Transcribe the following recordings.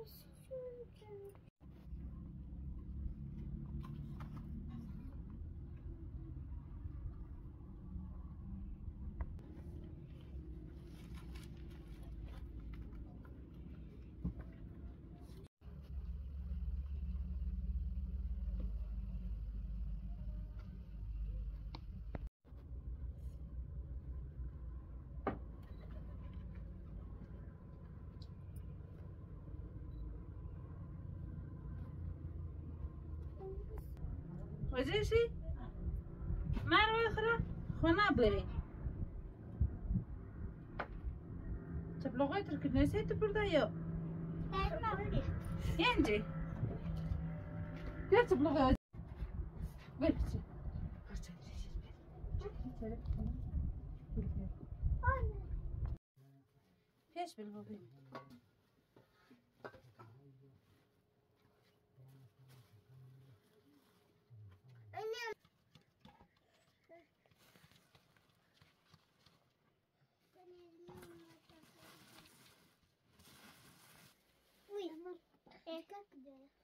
possível. بجيشي مرة أخرى خنا بري تبلغي تركب نسيت بردا يا ينجي لا تبلغي بيتي إيش بالبوبين Ой, это как делать?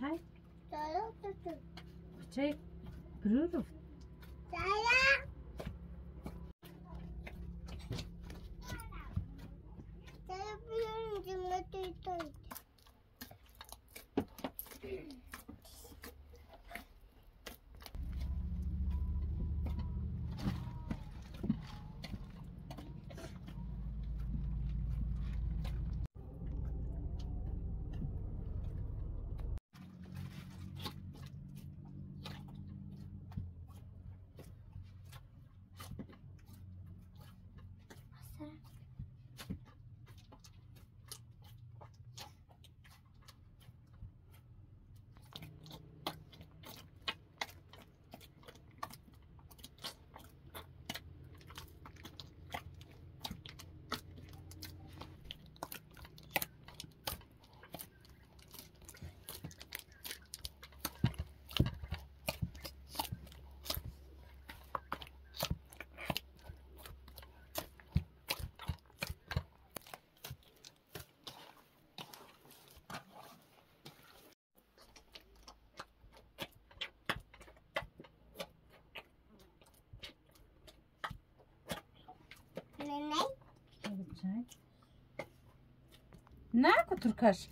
take? Take? Take? Brutal. Ne kuturkaş?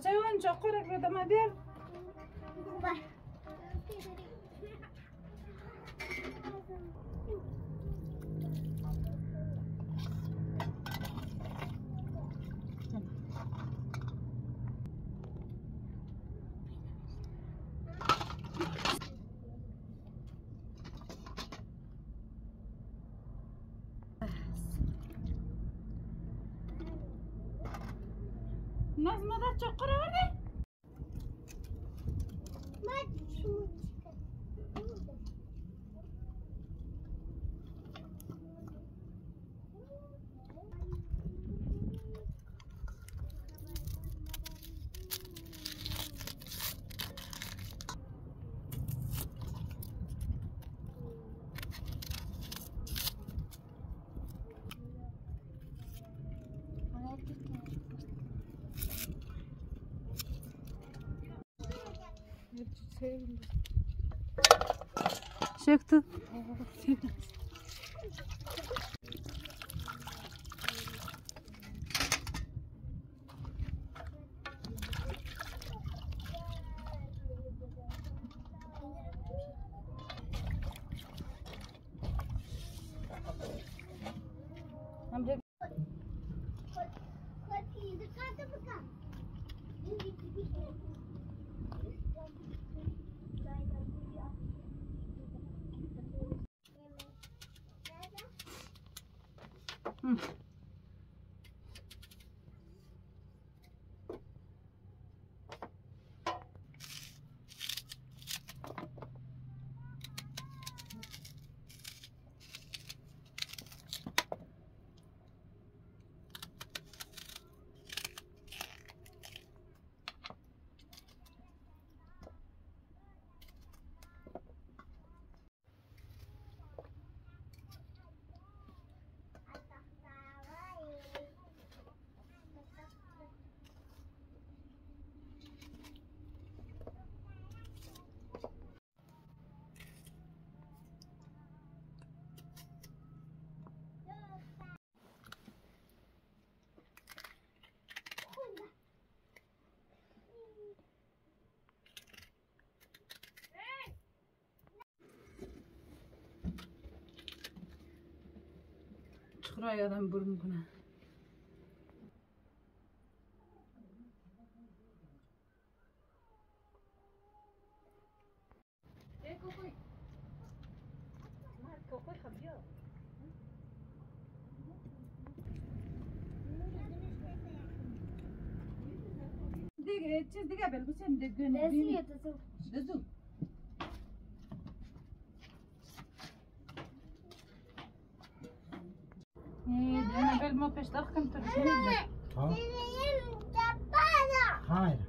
Pocałuję czokorek, że to ma bier. Bye. Da çok korek var Çıktı. Şuraya da burun buna. Diga, çiz diga bel bu sen de gönül. Nasıl yatasın? Nasıl? انا قبل ما فيش ضخم ترجمه Ha? Benim çapada. Hayır.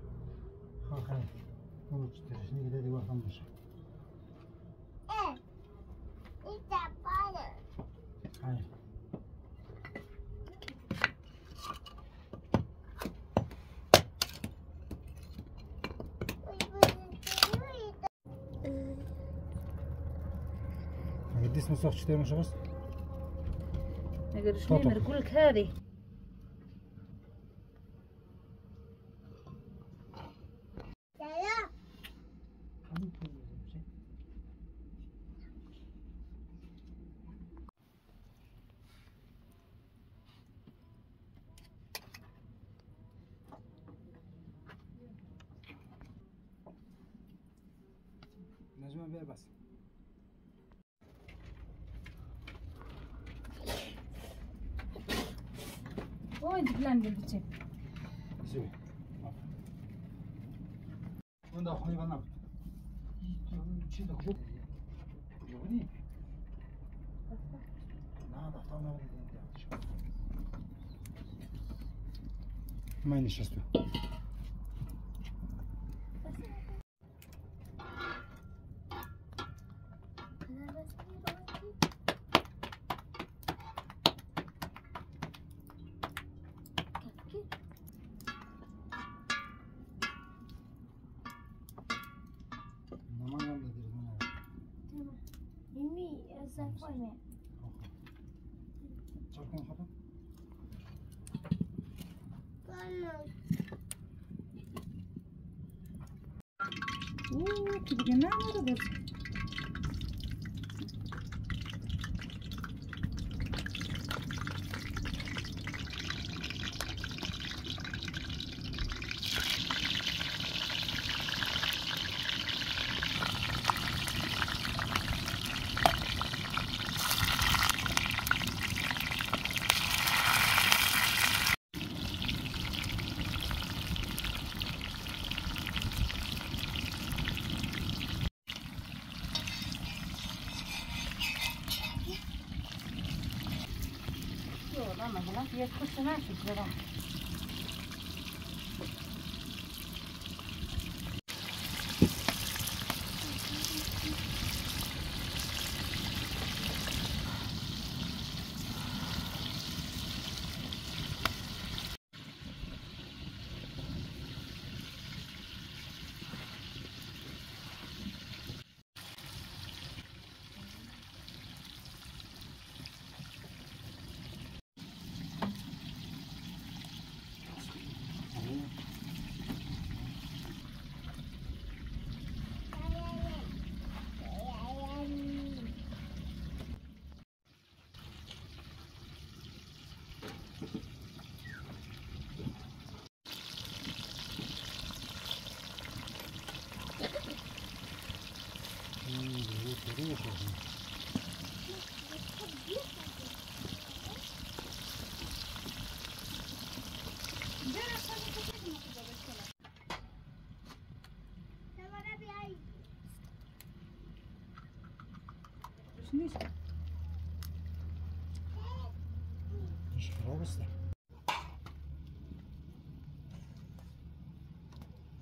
Ha hayır. Bunu çıtır. Şimdi gidelim bakalım dışarı. Evet. Bir çapada. Hayır. قديش ما يقدروش يمرقوا لك هذه. для детей. Спасибо. мында қойған жоқ не надо автомобиль Майнишесту. 在外面。好的。关。这个那么的。也不是那谁个。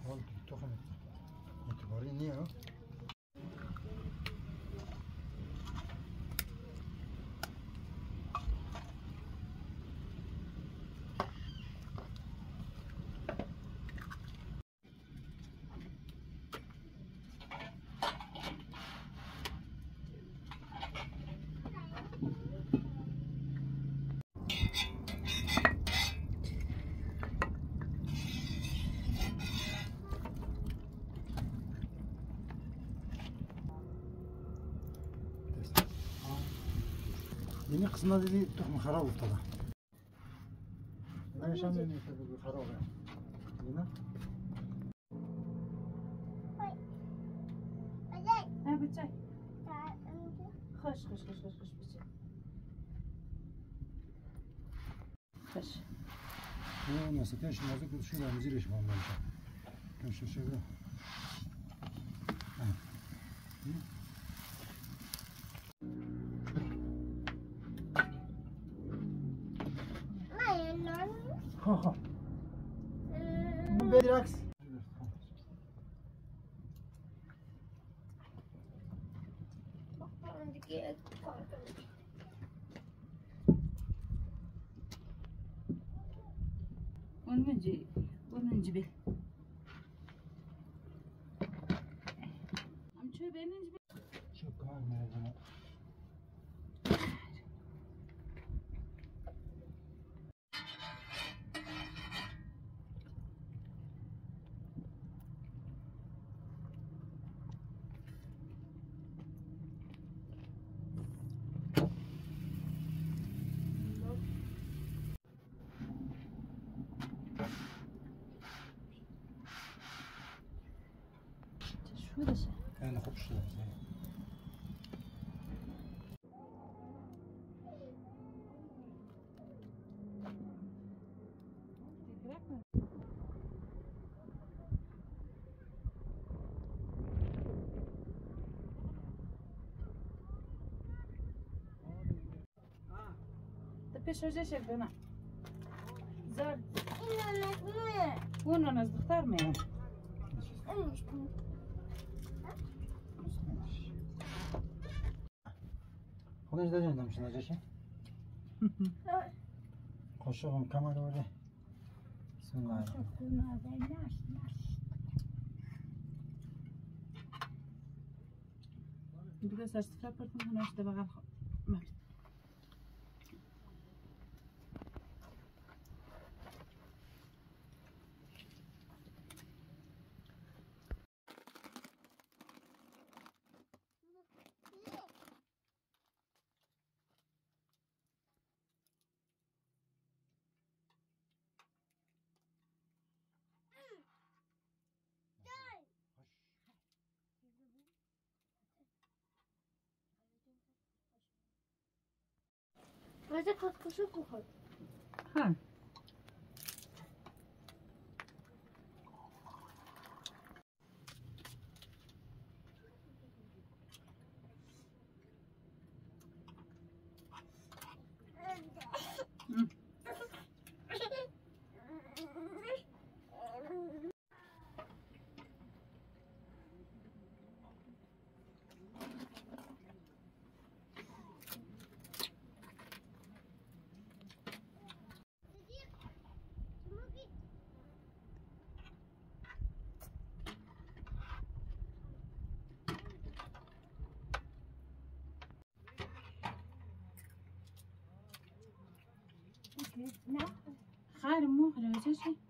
Oldu, tohum etti. İtibarı niye o? Yeni kısmında dedi tohum harap oldu da. Ben yaşam dedi tabii bu harap oluyor. Yine? Ha bıçak. Hoş hoş hoş hoş hoş bıçak. Hoş. Ne şimdi şuraya müziği reşim olmalı. Ben şu şöyle. Drax. видиш? Е, на хоп ще да вземе. пишеш еше вина. Зар. Унонас бухтар ме. Е. Унонас бухтар ме. Konuş da demişsin acışı. Koşuyorum kamera öyle. Bismillahirrahmanirrahim. Duga sertifika pırtım hına işte bagal. Hadi katkısı kokar. はい。خارم مو خرجتي